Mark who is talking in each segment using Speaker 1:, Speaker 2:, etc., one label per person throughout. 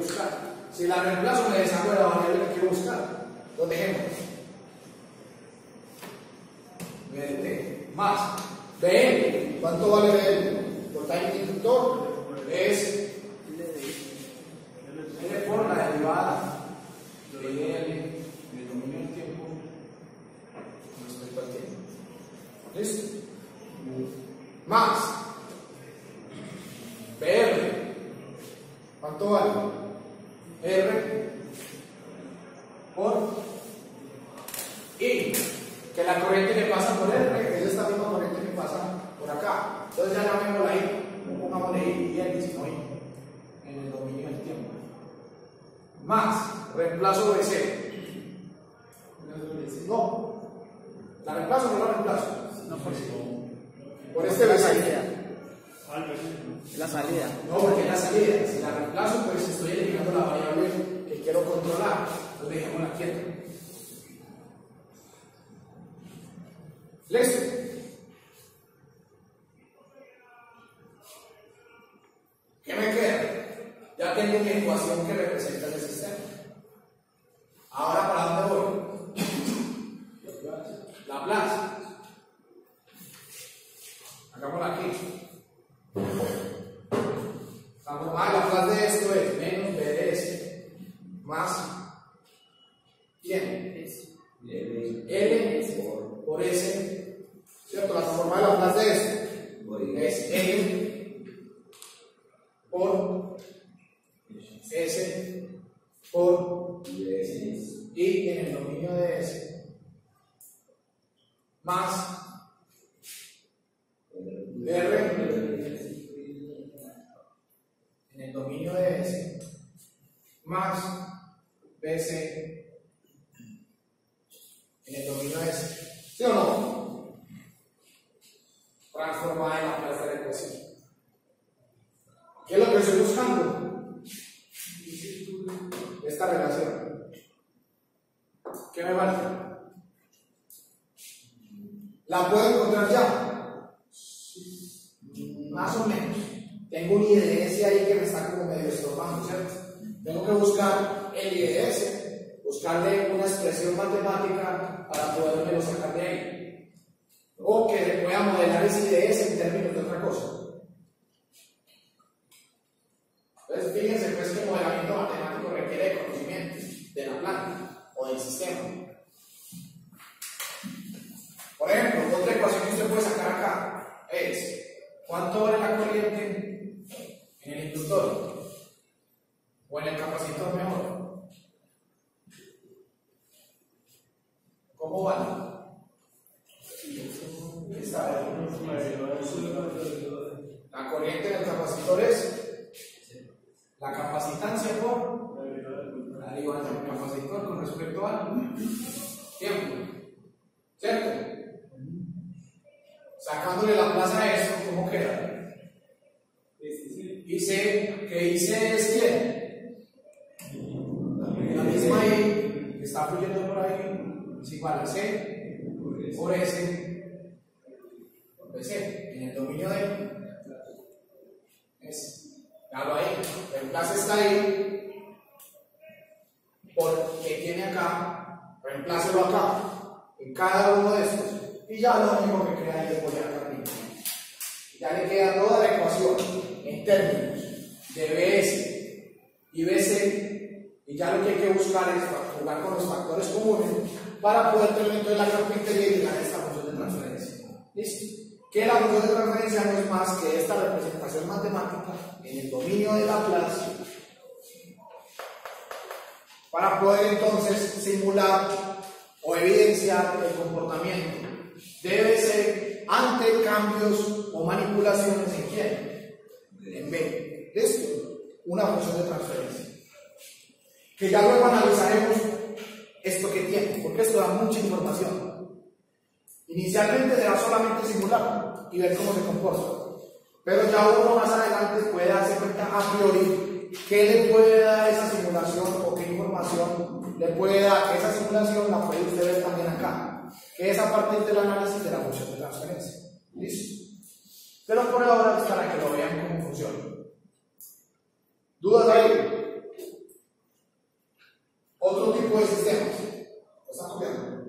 Speaker 1: buscar. Si la reemplazo me deshago de la variable que quiero buscar. Entonces dejemos. BDT más BL. ¿Cuánto vale BL? Por time inductor es L por la derivada de L en el dominio del tiempo respecto al tiempo. ¿Listo? Más BR. ¿Cuánto vale? R por I. Que la corriente que pasa por R es esta misma corriente que pasa por acá. Entonces ya llamémosla I. No pongamos I y L, sino I. En el dominio del tiempo. Más reemplazo BC. No. ¿La reemplazo o no la reemplazo?
Speaker 2: No, por
Speaker 1: Por este
Speaker 2: la
Speaker 1: BC.
Speaker 2: salida. La salida.
Speaker 1: No, porque es la salida. Si la reemplazo, pues estoy eliminando la variable que quiero controlar. Entonces dejémosla quieta. ¿Listo? ¿Qué me queda? Ya tengo mi ecuación que representa el sistema. La plaza. Hagámosla aquí. Estamos, ah, la plaza de esto es menos BDS más ¿quién? L por, por S, ¿cierto? La forma de la plaza de esto es L por S por y en el dominio de S más R en el dominio de S más BC en el dominio de S. ¿Sí o no? Transformada en la plaza de ecuación. ¿Qué es lo que estoy buscando? Esta relación. ¿Qué me falta? ¿La puedo encontrar ya? Más o menos. Tengo un IDS ahí que me está como medio estorbando, ¿cierto? Tengo que buscar el IDS, buscarle una expresión matemática para poderlo sacar de ahí. O que le pueda modelar ese IDS en términos de otra cosa. Entonces, fíjense pues que el modelamiento matemático requiere de conocimiento de la planta o del sistema. Por ejemplo, otra ecuación que usted puede sacar acá es ¿cuánto vale la corriente en el inductor? ¿O en el capacitor mejor? ¿Cómo vale? Está La corriente en el capacitor es la capacitancia por la derivada del capacitor con respecto al tiempo. ¿Cierto? Sacándole la plaza a esto, ¿cómo queda? Dice que dice es quién? La misma I que está fluyendo por ahí es igual a C por S por BC en el dominio de S. Hágalo ahí. El plaza está ahí porque tiene acá, reemplácelo acá en cada uno de estos y ya lo único que ahí es poner acá arriba. Ya le queda toda la ecuación en términos de BS y BC y ya lo que hay que buscar es jugar con los factores comunes para poder tener entonces la carpintería y llegar esta función de transferencia. ¿Listo? Que la función de transferencia no es más que esta representación matemática en el dominio de Laplace para poder entonces simular o evidenciar el comportamiento debe ser ante cambios o manipulaciones en quién? En B. Una función de transferencia. Que ya luego analizaremos esto que tiene, porque esto da mucha información. Inicialmente será solamente simular y ver cómo se comporta. Pero ya uno más adelante puede darse cuenta a priori qué le puede dar esa simulación o qué información le puede dar esa simulación, la puede usted también acá, que es a partir del análisis de la función de transferencia. ¿Listo? Pero por ahora para que lo vean cómo funciona. ¿Dudas ahí? Otro tipo de sistemas. ¿Lo están copiando?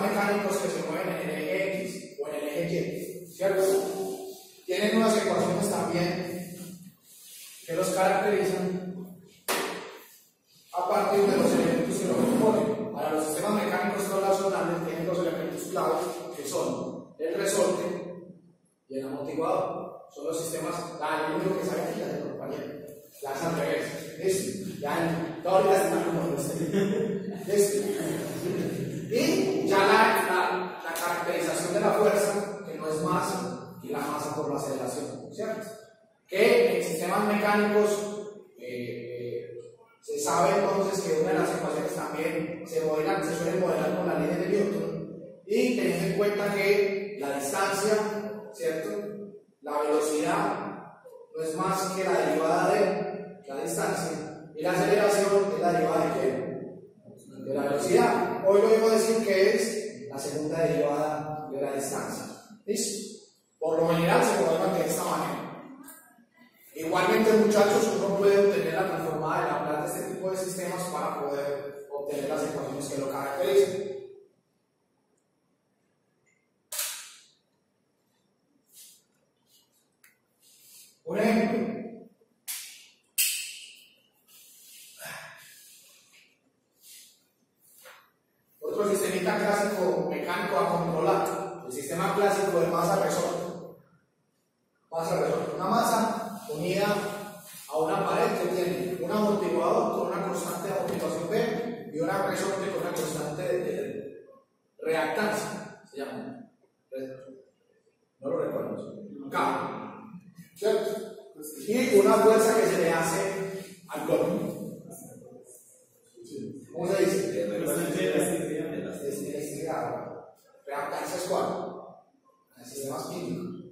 Speaker 1: Mecánicos que se mueven en el eje X o en el eje Y, ¿cierto? Tienen unas ecuaciones también que los caracterizan a partir de los elementos que lo componen. Para los sistemas mecánicos relacionales tienen dos elementos clave que son el resorte y el amortiguador. Son los sistemas, ah, el único que sabe aquí es el compañero. Las al revés. Listo. Ya, ahorita están como Y ya la, la, caracterización de la fuerza, que no es masa, y la masa por la aceleración, ¿cierto? Que en sistemas mecánicos eh, se sabe entonces que una de las ecuaciones también se, modelan, se suele modelar con la línea de Newton, y teniendo en cuenta que la distancia, ¿cierto? La velocidad no es más que la derivada de la distancia, y la aceleración es la derivada de qué? De la velocidad. Hoy lo iba a decir que es la segunda derivada de la distancia. ¿Listo? Por lo general se puede de esta manera. Igualmente, muchachos, uno puede obtener la transformada de la de este tipo de sistemas para poder obtener las ecuaciones que lo caracterizan. Por ejemplo, Otro sistema clásico mecánico a controlar, el sistema clásico de masa-resorte. Masa-resorte. Una masa unida a una pared que tiene un amortiguador con una constante de amortiguación B y una resorte con una constante de reactancia. Se llama. No lo recuerdo. K. ¿Cierto? Y una fuerza que se le hace al bloque. ¿Cómo se dice? Reactancia es cuál? En sistemas químicos.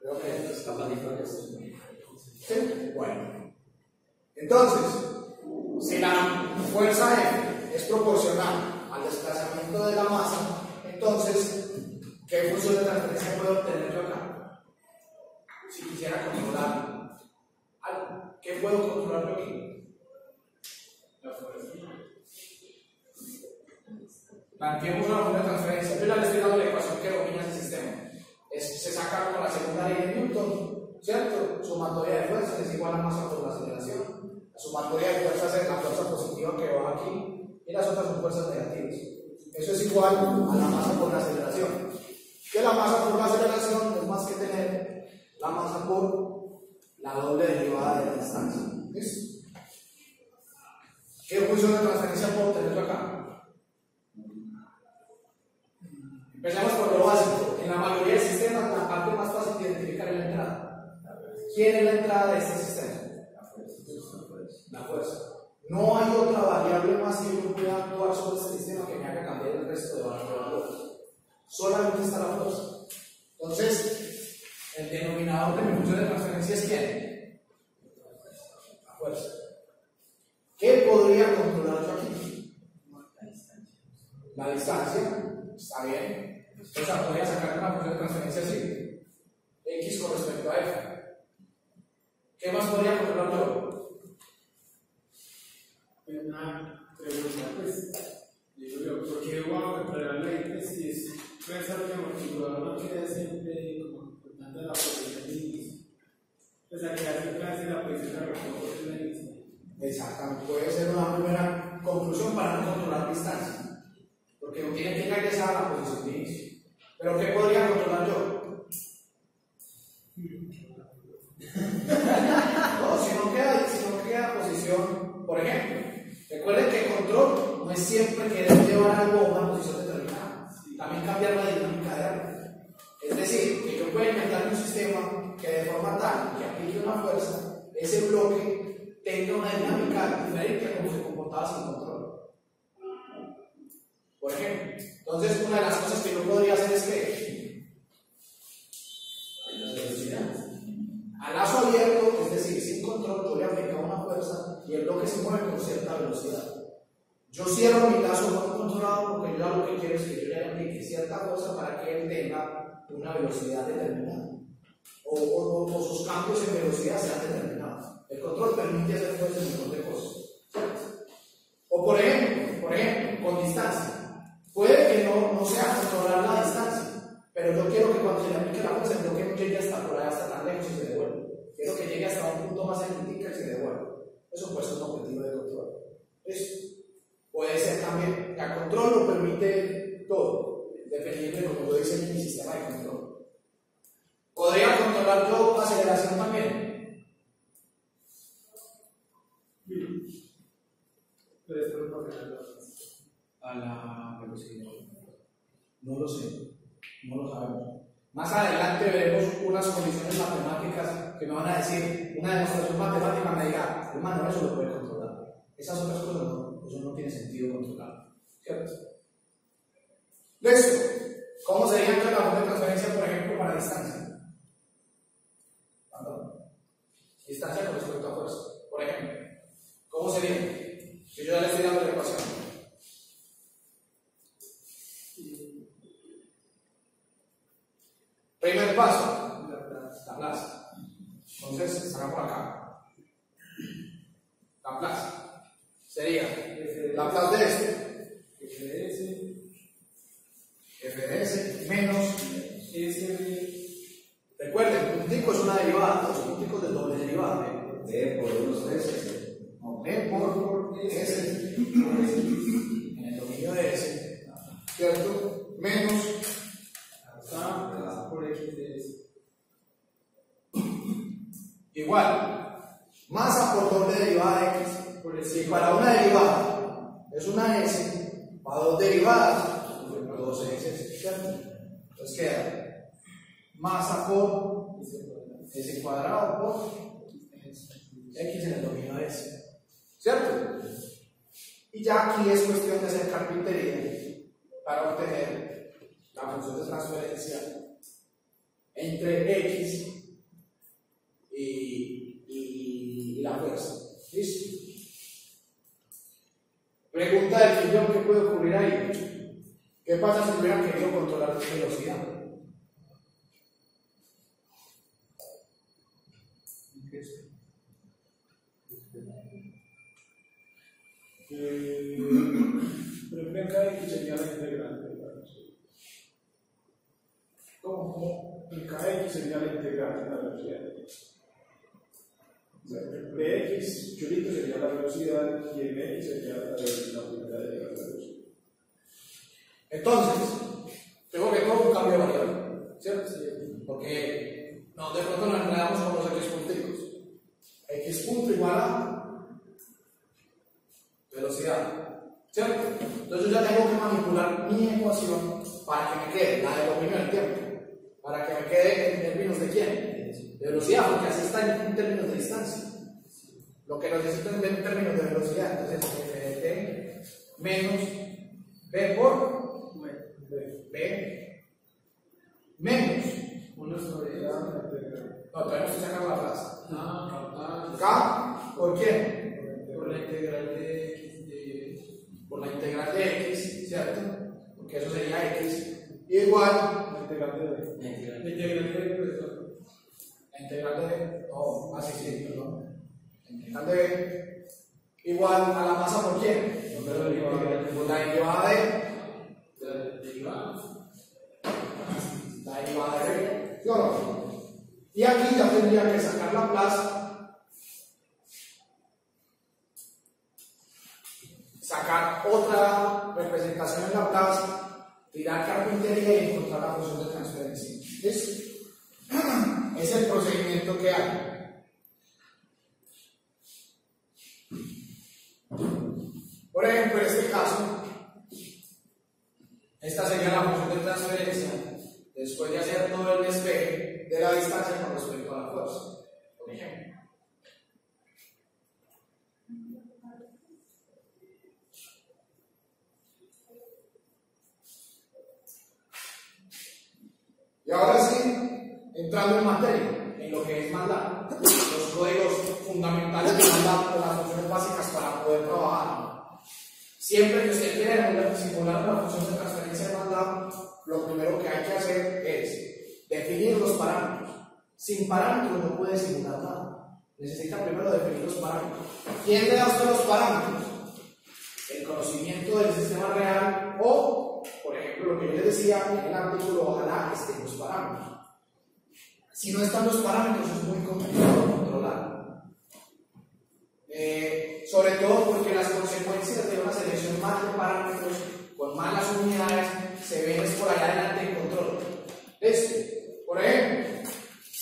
Speaker 1: Creo que es capaz de ¿Sí? Bueno. Entonces, si la fuerza F es proporcional al desplazamiento de la masa, entonces, ¿qué función de transferencia puedo obtener yo acá? Si quisiera controlar algo, ¿qué puedo controlar yo aquí? La fuerza. Planteemos una función de transferencia. Yo ya les estoy dando la ecuación que domina ese sistema. Se saca con la segunda ley de Newton, ¿cierto? Sumatoria de fuerzas es igual a masa por la aceleración. La sumatoria de fuerzas es la fuerza positiva que va aquí y las otras son fuerzas negativas. Eso es igual a la masa por la aceleración. Que la masa por la aceleración es más que tener la masa por la doble derivada de la distancia. ¿Qué función de transferencia puedo tener acá? Empezamos por lo básico. En la mayoría de sistemas, la parte más fácil de identificar es la entrada. ¿Quién es la entrada de este sistema? La fuerza. No hay otra variable más que yo pueda actuar sobre este sistema que me haga cambiar el resto de valores. Solamente está la fuerza. Entonces, el denominador de mi función de transferencia es quién? La fuerza. ¿Qué podría controlar yo aquí? La distancia. Está bien. O sea, podría sacar una función de transferencia así. X con respecto a F. ¿Qué más podría controlar yo?
Speaker 3: Una pregunta, pues, digo yo, ¿por qué voy a controlar la si es pensar que el amortiguador no queda siempre como importante la posición de inicio? O sea, que hace clase la posición de recojo de la inicio.
Speaker 1: Exactamente, puede ser una primera conclusión para no controlar distancia, porque tiene que regresar a la posición de inicio. ¿Pero qué podría controlar yo? no, si no queda, si no queda posición, por ejemplo, recuerden que el control no es siempre querer llevar algo a una posición determinada, también cambiar la dinámica de algo. Es decir, que yo pueda inventar un sistema que de forma tal que aplique una fuerza, ese bloque tenga una dinámica diferente a como se comportaba sin control. Por ejemplo, entonces una de las cosas que yo podría hacer es que a lazo abierto, es decir, sin control, yo le aplico una fuerza y el bloque se mueve con cierta velocidad. Yo cierro mi lazo no controlado porque yo lo que quiero es que yo le aplique cierta fuerza para que él tenga una velocidad determinada. O, o, sus cambios en velocidad sean determinados. El control permite hacer fuerza un montón de cosas. O por ejemplo, por ejemplo, con distancia. Puede cuando se le aplique la fuerza, quiero que no llegue hasta por allá, hasta tan lejos y se devuelve. Quiero que llegue hasta un punto más elíptica y se devuelva. Eso puede ser un objetivo de control. Eso puede ser también, el control lo permite todo, dependiendo de cómo lo dice mi sistema de control. ¿Podría controlar yo aceleración también?
Speaker 3: Pero esto no.
Speaker 1: A la velocidad. No lo sé, no lo sabemos. Más adelante veremos unas condiciones matemáticas que me van a decir, una demostración matemática me diga, hermano, eso lo puede controlar. Esas otras cosas no, eso no tiene sentido controlar. ¿Cierto? Listo. ¿Cómo sería entonces la de transferencia, por ejemplo, para distancia? Perdón. Distancia con respecto a fuerza. Por ejemplo, ¿cómo sería? Si yo ya le estoy dando la ecuación. Primer paso, la plaza. Entonces, saca por acá. La plaza. Sería la plaza de este.
Speaker 3: FDS,
Speaker 1: FDS menos.
Speaker 3: S,
Speaker 1: Recuerden, puntico es una derivada, los punticos del doble derivada. D por 1 S. No, B por S. En el dominio de S. ¿Cierto? Menos doble derivada de x. Si para una derivada es una s, para dos derivadas, dos s, ¿cierto? Entonces queda masa por s cuadrado por x en el dominio de s, ¿cierto? Y ya aquí es cuestión de hacer carpintería para obtener la función de transferencia entre x y la fuerza. ¿Listo? Pregunta del millón, ¿qué puede ocurrir ahí? ¿Qué pasa si hubieran querido controlar la velocidad?
Speaker 3: Eh, Pero ven acá X sería la integrante de la velocidad.
Speaker 1: ¿Cómo?
Speaker 3: El KX sería la integrante de la velocidad. O sea, el Bx churito sería la velocidad y X sería la velocidad de la velocidad.
Speaker 1: Entonces, tengo que todo un cambio de variable, ¿cierto? Porque no, de pronto nos enredamos con los x punticos. x punto igual a velocidad, ¿cierto? Entonces yo ya tengo que manipular mi ecuación para que me quede la del dominio del tiempo, para que me quede en términos de quién? De velocidad, porque así está en términos de distancia. Lo que necesito es en términos de velocidad, entonces f de t menos b por B menos.
Speaker 3: Uno sobre la integral.
Speaker 1: No, todavía no estoy sacando la plaza.
Speaker 3: Ah,
Speaker 1: K, ¿por quién?
Speaker 3: Por la integral de X de.
Speaker 1: Por la integral de x, ¿cierto? Porque eso sería x igual
Speaker 3: La integral de. La integral de. profesor.
Speaker 1: la integral de. No, así sí, perdón. De igual a la masa por quién? Por la derivada de.
Speaker 3: La derivada.
Speaker 1: De. ¿Sí o no? Y aquí ya tendría que sacar la plaza sacar otra representación en la plaza, tirar carpintería y encontrar la función de transferencia. ¿Listo? Es el procedimiento que hay. Por ejemplo, en este caso, esta sería la función de transferencia después de hacer todo el despeje de la distancia con respecto a la fuerza. Por ejemplo. Y ahora sí, entrando en materia, en lo que es MATLAB, los códigos fundamentales de MATLAB o las funciones básicas para poder trabajar. Siempre que usted quiera simular una función de transferencia de MATLAB, lo primero que hay que hacer es definir los parámetros. Sin parámetros no puede simular nada. Necesita primero definir los parámetros. ¿Quién le da usted los parámetros? El conocimiento del sistema real o, por ejemplo, lo que yo les decía en el artículo, ojalá estén los parámetros. Si no están los parámetros, es muy complicado controlar. Eh, sobre todo porque las consecuencias de una selección mal de parámetros con malas unidades se ven por allá adelante en control. Esto, por ejemplo,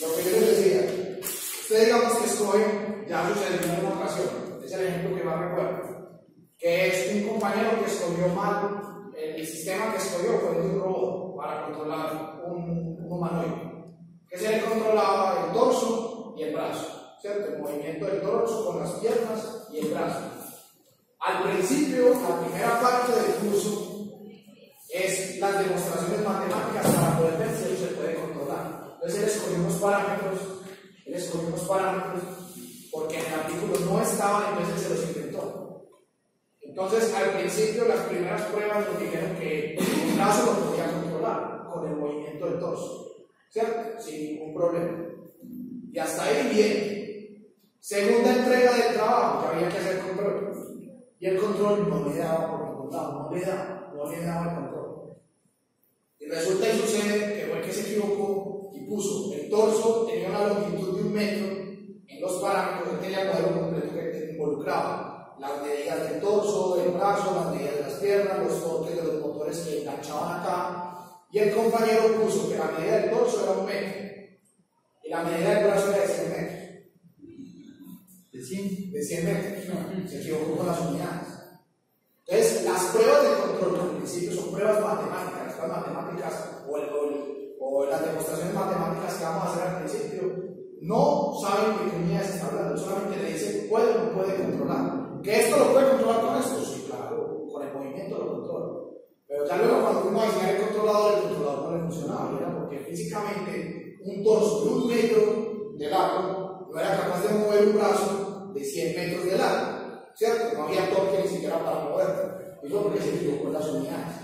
Speaker 1: lo que yo les decía, usted digamos que escoge, ya sucedió en una ocasión, es el ejemplo que más recuerdo, que es un compañero que escogió mal, el, sistema que escogió fue un robot para controlar un, un humanoide, que se le controlaba el torso y el brazo, ¿cierto? El movimiento del torso con las piernas y el brazo. Al principio, la primera parte del curso es las demostraciones matemáticas para poder ver si se puede controlar. Entonces él escogió unos parámetros, él escogió unos parámetros porque en el artículo no estaban, entonces se los inventó. Entonces al principio las primeras pruebas nos dijeron que un brazo lo podía controlar con el movimiento del torso, ¿cierto? Sin ningún problema. Y hasta ahí bien. Segunda entrega del trabajo, que había que hacer control. Y el control no le daba por ningún lado, no le daba, no le daba el control. Y resulta y sucede que fue que se equivocó y puso el torso, tenía una longitud de un metro, en los parámetros, él tenía el modelo completo que involucraba las medidas del torso, del brazo, las medidas de las piernas, los torques de los motores que enganchaban acá, y el compañero puso que la medida del torso era un metro y la medida del brazo era de 100 metros. ¿De 100? De 100 metros. Se equivocó con las unidades. Entonces, las pruebas de control al principio son pruebas matemáticas, las matemáticas o, o, las demostraciones matemáticas que vamos a hacer al principio no saben qué unidades está hablando, solamente le dicen puede o no puede controlar. ¿Que esto lo puede controlar con esto? Sí, claro, con el movimiento lo controla. Pero ya luego cuando uno a el controlador, el controlador no le funcionaba, porque físicamente un torso de un metro de largo no era capaz de mover un brazo de 100 metros de largo. ¿cierto? No había torque ni siquiera para mover. Eso porque se equivocó con las unidades.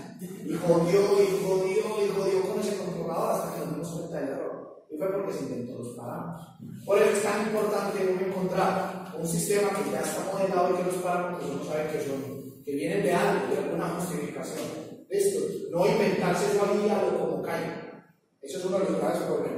Speaker 1: Y jodió, y jodió, y jodió con ese controlador hasta que nos dimos cuenta del error. Y fue porque se inventó los parámetros. Por eso es tan importante encontrar un sistema que ya está modelado y que los parámetros uno sabe que son, que vienen de algo, de alguna justificación. Esto, no inventarse su vida o como cae. Eso es uno de los graves problemas.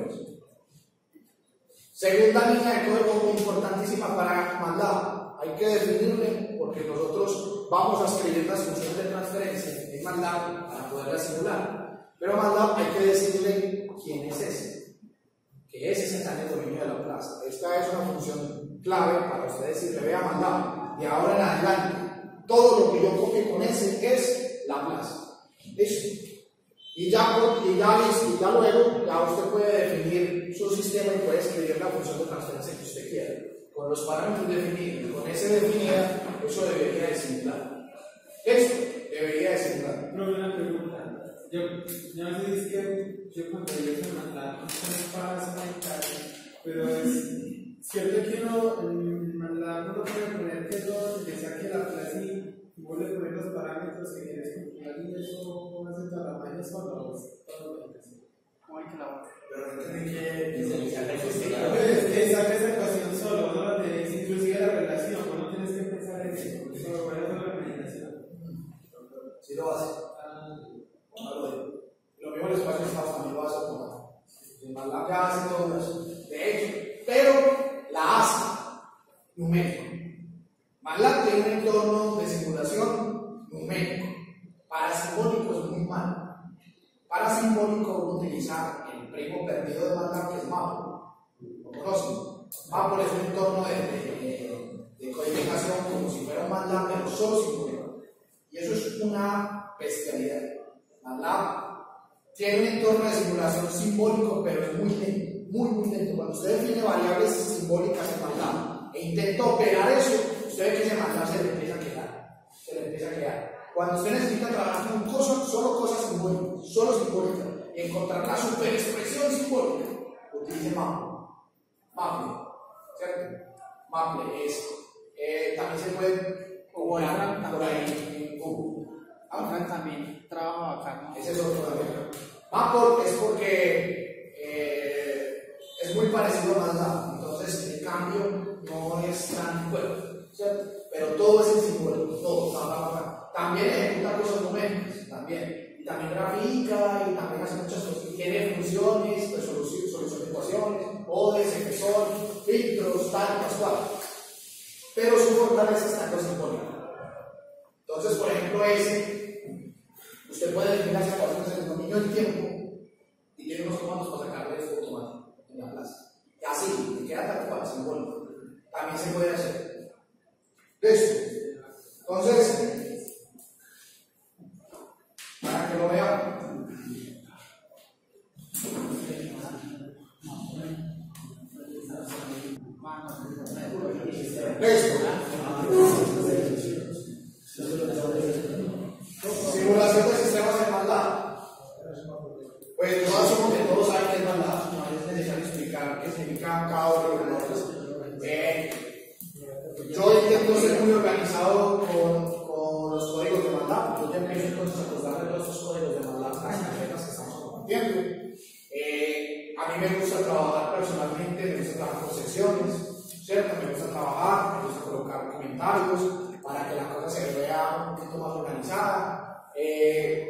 Speaker 1: Segunda línea de código importantísima para mandar hay que definirle porque nosotros vamos a escribir las funciones de transferencia en MATLAB para poderla simular. Pero MATLAB hay que decirle quién es ese, que ese está en el dominio de la plaza. Esta es una función clave para usted decirle, vea MATLAB, y ahora en adelante, todo lo que yo copie con ese es la plaza. Eso. Y ya, y ya, y ya luego, ya usted puede definir su sistema y puede escribir la función de transferencia que usted quiera con los parámetros definidos, con ese definida, eso debería de simular. Esto debería de simular.
Speaker 3: No, una pregunta. Yo, yo no sé que yo cuando yo se mandar no para pero es cierto que uno en mandar uno puede poner que todo, que saque la clase y vuelve a poner los parámetros que quieres controlar y eso Pero no tiene que la Esa ecuación solo, no la tenés, inclusive la relación, no tienes que pensar en eso, solo la.
Speaker 1: Si lo hace. Lo mismo les pasa a también lo hace con la que hace todo eso. De hecho, pero la hace numérico. MATLAB tiene un entorno de simulación numérico. Para simbólico es muy malo. Para simbólico uno utiliza el primo perdido de MATLAB que es Maple. ¿Lo conocen? Maple es un entorno de, de, codificación como si fuera un MATLAB, pero solo simbólico. Y eso es una bestialidad. MATLAB tiene un entorno de simulación simbólico, pero es muy lento, muy, muy lento. Cuando usted define variables simbólicas en MATLAB e intenta operar eso, usted ve que ese MATLAB se le empieza a quedar. Se le empieza a quedar. Cuando usted necesita trabajar con cosas, solo cosas simbólicas, solo simbólicas, encontrar la superexpresión simbólica, utilice Maple. Maple, ¿cierto? Maple es, eh, también se puede
Speaker 2: operar
Speaker 1: por ahí en Google.
Speaker 2: Ahora también trabajo acá.
Speaker 1: Ese es otro también. Maple es porque eh, es muy parecido a MATLAB, entonces el cambio no es tan fuerte, Pero todo es en simbólico, todo, está, está, está también ejecuta cosas numéricas, también. Y también grafía aplica y también hace muchas cosas. Tiene funciones, solución, solución de ecuaciones, odes, efector, filtros, tal, pascual. Pero su fortaleza está en lo simbólico. Entonces, por ejemplo, ese, usted puede definir las ecuaciones en el dominio del tiempo y tiene unos comandos para sacarle esto automático en la plaza. Y así, le queda tal cual, simbólico. También se puede hacer. Listo. Entonces, para que lo veamos. Eh,